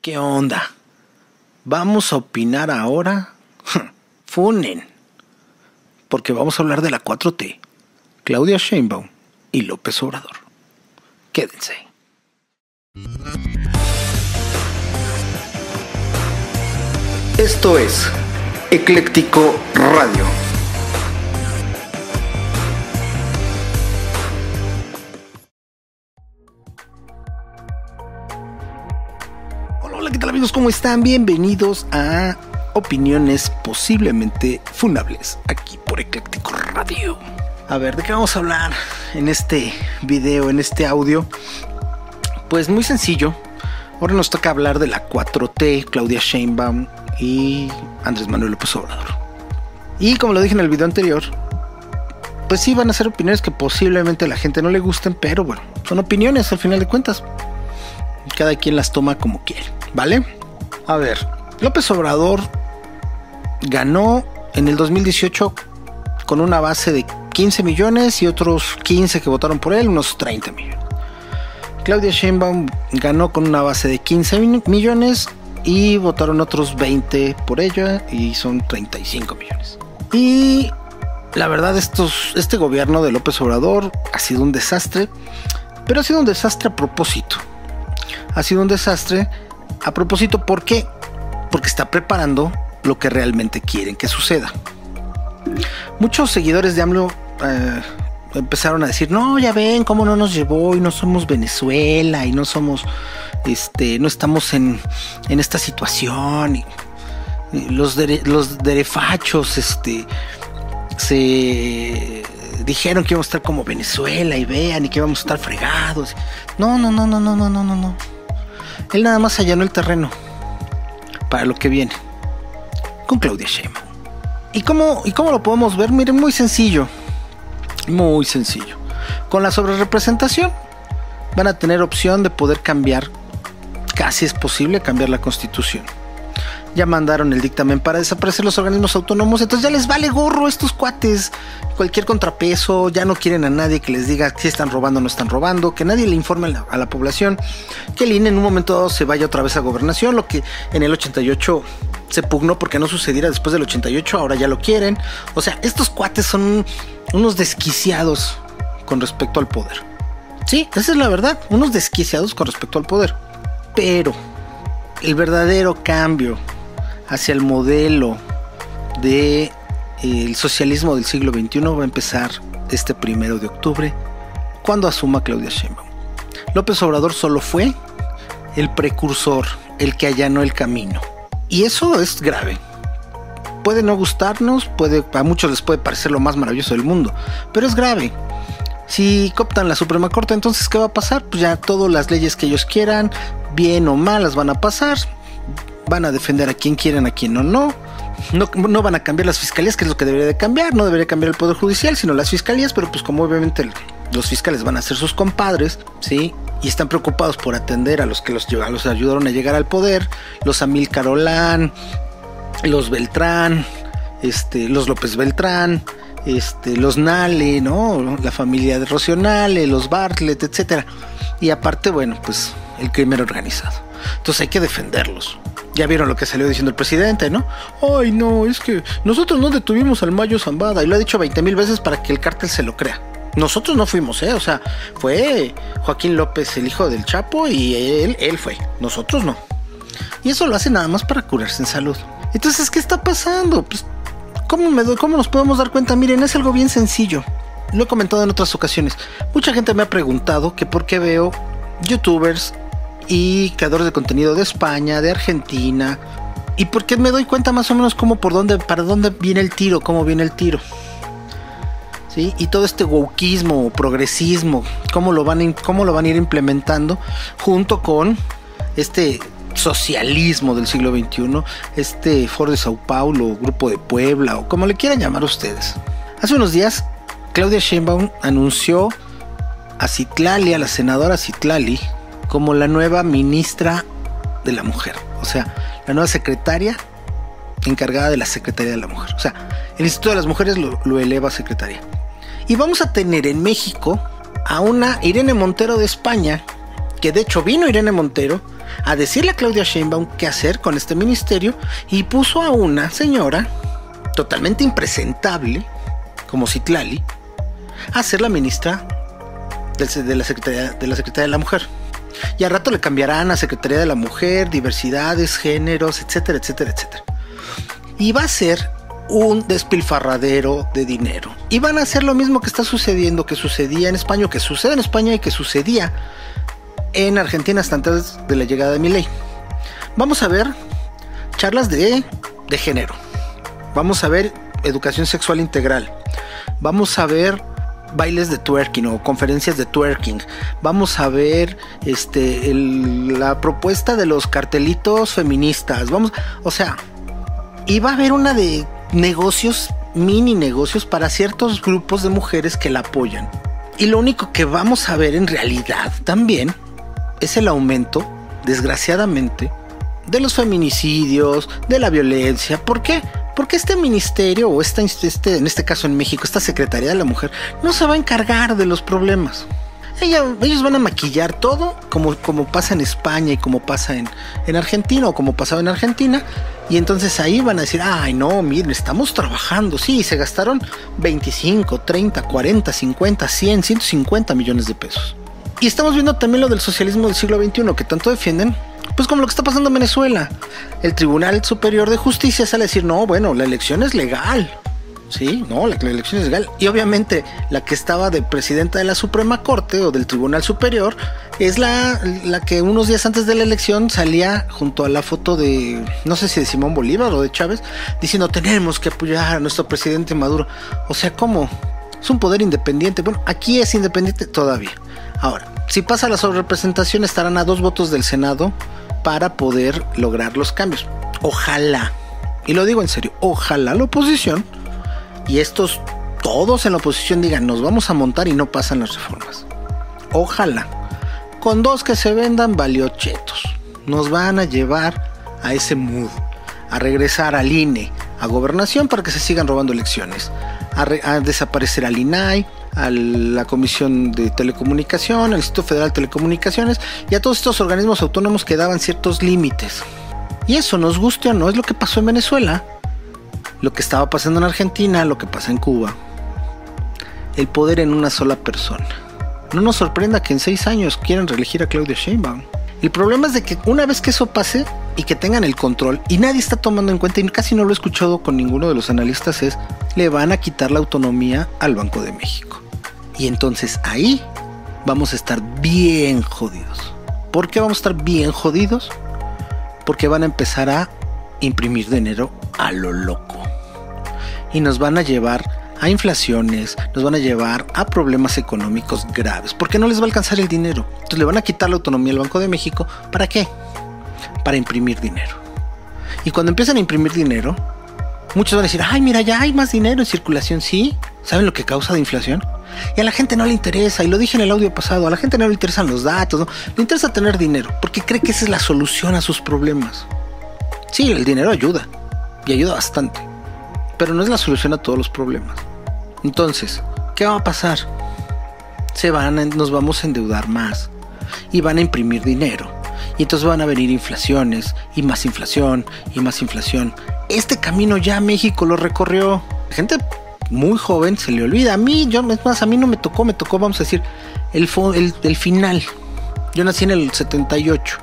¿Qué onda? Vamos a opinar ahora. Funen. Porque vamos a hablar de la 4T, Claudia Sheinbaum y López Obrador. Quédense. Esto es Ecléctico Radio. ¿Cómo están? Bienvenidos a Opiniones posiblemente funables aquí por Ecléctico Radio. A ver, ¿de qué vamos a hablar en este video, en este audio? Pues muy sencillo. Ahora nos toca hablar de la 4T, Claudia Sheinbaum y Andrés Manuel López Obrador. Y como lo dije en el video anterior, pues sí van a ser opiniones que posiblemente a la gente no le gusten, pero bueno, son opiniones al final de cuentas. Cada quien las toma como quiere, ¿vale? A ver, López Obrador ganó en el 2018 con una base de 15 millones y otros 15 que votaron por él, unos 30 millones. Claudia Sheinbaum ganó con una base de 15 millones y votaron otros 20 por ella y son 35 millones. Y la verdad estos, este gobierno de López Obrador ha sido un desastre, pero ha sido un desastre a propósito. Ha sido un desastre a propósito, ¿por qué? Porque está preparando lo que realmente quieren que suceda. Muchos seguidores de AMLO eh, empezaron a decir, no, ya ven cómo no nos llevó y no somos Venezuela y no somos, este, no estamos en, en esta situación. Y, los, dere, los derefachos, este, se dijeron que íbamos a estar como Venezuela y vean y que íbamos a estar fregados. No, no, no, no, no, no, no, no, no. Él nada más allanó el terreno para lo que viene con Claudia Sheinbaum. ¿Y cómo, ¿Y cómo lo podemos ver? Miren, muy sencillo. Muy sencillo. Con la sobrerepresentación van a tener opción de poder cambiar, casi es posible cambiar la constitución. Ya mandaron el dictamen para desaparecer los organismos autónomos, entonces ya les vale gorro estos cuates. Cualquier contrapeso, ya no quieren a nadie que les diga si están robando o no están robando, que nadie le informe a la, población, que el INE en un momento dado se vaya otra vez a gobernación, lo que en el 88 se pugnó porque no sucediera después del 88, ahora ya lo quieren. O sea, estos cuates son unos desquiciados con respecto al poder. Sí, esa es la verdad, unos desquiciados con respecto al poder. Pero el verdadero cambio hacia el modelo de eh, el socialismo del siglo XXI va a empezar este primero de octubre cuando asuma Claudia Sheinbaum. López Obrador solo fue el precursor, el que allanó el camino. Y eso es grave. Puede no gustarnos, puede, a muchos les puede parecer lo más maravilloso del mundo, pero es grave. Si cooptan la Suprema Corte, entonces ¿qué va a pasar? Pues ya todas las leyes que ellos quieran, bien o mal, las van a pasar. Van a defender a quien quieran, a quien no, no. No, van a cambiar las fiscalías, que es lo que debería de cambiar. No debería cambiar el Poder Judicial, sino las fiscalías, pero pues como obviamente los fiscales van a ser sus compadres, ¿sí? Y están preocupados por atender a los que los, ayudaron a llegar al poder, los Amil Carolán, los Beltrán, este, los López Beltrán, este, los Nale, ¿no? La familia de Rocío Nale, los Bartlett, etcétera. Y aparte, bueno, pues el crimen organizado. Entonces hay que defenderlos. Ya vieron lo que salió diciendo el presidente, ¿no? Ay, no, es que nosotros no detuvimos al Mayo Zambada y lo ha dicho 20 mil veces para que el cártel se lo crea. Nosotros no fuimos, ¿eh? O sea, fue Joaquín López, el hijo del Chapo, y él, él fue. Nosotros no. Y eso lo hace nada más para curarse en salud. Entonces, ¿qué está pasando? Pues, ¿cómo, me ¿cómo nos podemos dar cuenta? Miren, es algo bien sencillo. Lo he comentado en otras ocasiones. Mucha gente me ha preguntado que por qué veo youtubers y creadores de contenido de España, de Argentina, y por qué me doy cuenta más o menos cómo por dónde, para dónde viene el tiro, cómo viene el tiro. ¿Sí? Y todo este wokismo o progresismo, cómo lo, van, cómo lo van a ir implementando junto con este socialismo del siglo XXI, este Foro de Sao Paulo, Grupo de Puebla o como le quieran llamar ustedes. Hace unos días, Claudia Sheinbaum anunció a Citlali, a la senadora Citlali, como la nueva ministra de la mujer, o sea, la nueva secretaria encargada de la Secretaría de la Mujer. O sea, el Instituto de las Mujeres lo, eleva a secretaria. Y vamos a tener en México a una Irene Montero de España, que de hecho vino Irene Montero a decirle a Claudia Sheinbaum qué hacer con este ministerio y puso a una señora totalmente impresentable, como Citlali, a ser la ministra de la Secretaría de la, Secretaría de la Mujer. Y al rato le cambiarán a Secretaría de la Mujer, diversidades, géneros, etcétera, etcétera, etcétera. Y va a ser un despilfarradero de dinero. Y van a hacer lo mismo que está sucediendo, que sucedía en España, que sucede en España y que sucedía en Argentina hasta antes de la llegada de mi ley. Vamos a ver charlas de, de género. Vamos a ver educación sexual integral. Vamos a ver bailes de twerking o conferencias de twerking. Vamos a ver este la propuesta de los cartelitos feministas. Vamos, o sea, va a haber una de negocios, mini negocios para ciertos grupos de mujeres que la apoyan. Y lo único que vamos a ver en realidad también es el aumento, desgraciadamente, de los feminicidios, de la violencia. ¿Por qué? Porque este ministerio, o esta, este, en este caso en México, esta Secretaría de la Mujer, no se va a encargar de los problemas. ellos van a maquillar todo como, como pasa en España y como pasa en, en Argentina o como pasaba en Argentina. Y entonces ahí van a decir, ay no, miren, estamos trabajando. Sí, se gastaron 25, 30, 40, 50, 100, 150 millones de pesos. Y estamos viendo también lo del socialismo del siglo XXI que tanto defienden, pues como lo que está pasando en Venezuela. El Tribunal Superior de Justicia sale a decir, no, bueno, la elección es legal. Sí, no, la, elección es legal. Y obviamente la que estaba de presidenta de la Suprema Corte o del Tribunal Superior es la, la que unos días antes de la elección salía junto a la foto de, no sé si de Simón Bolívar o de Chávez, diciendo tenemos que apoyar a nuestro presidente Maduro. O sea, ¿cómo? Es un poder independiente. Bueno, aquí es independiente todavía. Ahora, si pasa la sobrerepresentación, estarán a dos votos del Senado para poder lograr los cambios. Ojalá, y lo digo en serio, ojalá la oposición y estos todos en la oposición digan, nos vamos a montar y no pasan las reformas. Ojalá. Con dos que se vendan, valió chetos. Nos van a llevar a ese mood, a regresar al INE, a gobernación para que se sigan robando elecciones, a, desaparecer al INAI, a la Comisión de Telecomunicación, al Instituto Federal de Telecomunicaciones y a todos estos organismos autónomos que daban ciertos límites. Y eso, nos guste o no, es lo que pasó en Venezuela, lo que estaba pasando en Argentina, lo que pasa en Cuba. El poder en una sola persona. No nos sorprenda que en seis años quieran reelegir a Claudia Sheinbaum. El problema es de que una vez que eso pase y que tengan el control y nadie está tomando en cuenta y casi no lo he escuchado con ninguno de los analistas es le van a quitar la autonomía al Banco de México. Y entonces ahí vamos a estar bien jodidos. ¿Por qué vamos a estar bien jodidos? Porque van a empezar a imprimir dinero a lo loco. Y nos van a llevar a inflaciones, nos van a llevar a problemas económicos graves, porque no les va a alcanzar el dinero. Entonces le van a quitar la autonomía al Banco de México. ¿Para qué? Para imprimir dinero. Y cuando empiezan a imprimir dinero, muchos van a decir, ay, mira, ya hay más dinero en circulación, sí. ¿Saben lo que causa de inflación? Y a la gente no le interesa, y lo dije en el audio pasado, a la gente no le interesan los datos, ¿no? le interesa tener dinero, porque cree que esa es la solución a sus problemas. Sí, el dinero ayuda, y ayuda bastante, pero no es la solución a todos los problemas. Entonces, ¿qué va a pasar? Se van nos vamos a endeudar más y van a imprimir dinero. Y entonces van a venir inflaciones y más inflación y más inflación. Este camino ya México lo recorrió. Gente muy joven se le olvida. A mí, yo, es más, a mí no me tocó, me tocó, vamos a decir, el, final. Yo nací en el 78.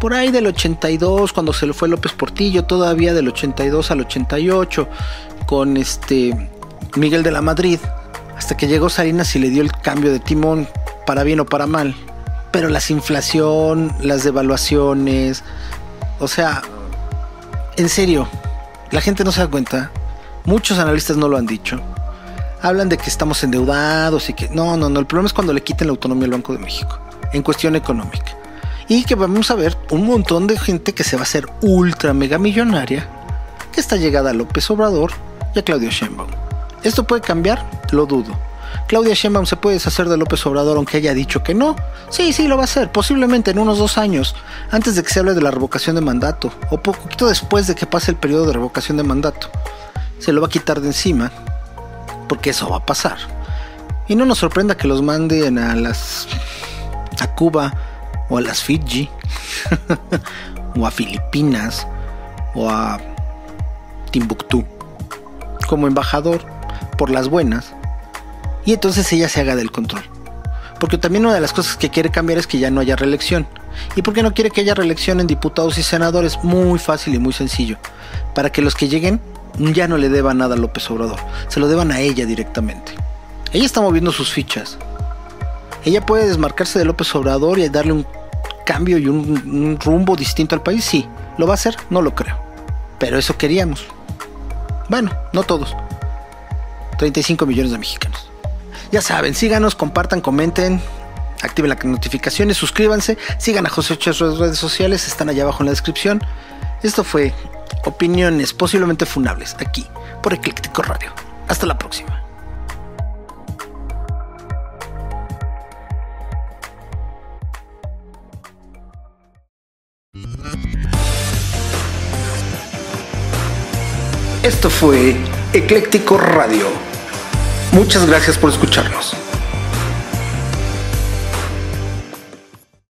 Por ahí del 82, cuando se le fue López Portillo, todavía del 82 al 88, con este Miguel de la Madrid, hasta que llegó Salinas y le dio el cambio de timón, para bien o para mal. Pero la inflación, las devaluaciones, o sea, en serio, la gente no se da cuenta, muchos analistas no lo han dicho. Hablan de que estamos endeudados y que no, no, no, el problema es cuando le quiten la autonomía al Banco de México, en cuestión económica. Y que vamos a ver un montón de gente que se va a hacer ultra mega millonaria, que está llegada a López Obrador y a Claudio Sheinbaum. ¿Esto puede cambiar? Lo dudo. Claudia Sheinbaum se puede deshacer de López Obrador aunque haya dicho que no. Sí, sí, lo va a hacer, posiblemente en unos dos años, antes de que se hable de la revocación de mandato, o poquito después de que pase el periodo de revocación de mandato. Se lo va a quitar de encima, porque eso va a pasar. Y no nos sorprenda que los manden a las a Cuba o a las Fiji, o a Filipinas, o a Timbuktu, como embajador por las buenas, y entonces ella se haga del control. Porque también una de las cosas que quiere cambiar es que ya no haya reelección. ¿Y por qué no quiere que haya reelección en diputados y senadores? Muy fácil y muy sencillo. Para que los que lleguen ya no le deban nada a López Obrador, se lo deban a ella directamente. Ella está moviendo sus fichas. Ella puede desmarcarse de López Obrador y darle un cambio y un, un rumbo distinto al país. Sí, ¿lo va a hacer? No lo creo. Pero eso queríamos. Bueno, no todos. 35 millones de mexicanos. Ya saben, síganos, compartan, comenten, activen las notificaciones, suscríbanse, sigan a José Ochoa en sus redes sociales, están allá abajo en la descripción. Esto fue Opiniones posiblemente funables aquí por Ecléctico Radio. Hasta la próxima. Esto fue Ecléctico Radio. Muchas gracias por escucharnos.